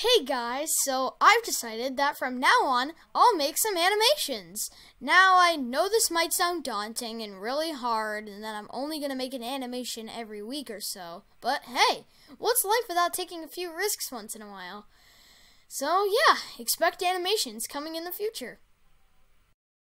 Hey guys, so I've decided that from now on I'll make some animations. Now I know this might sound daunting and really hard and that I'm only going to make an animation every week or so, but hey, what's life without taking a few risks once in a while? So yeah, expect animations coming in the future.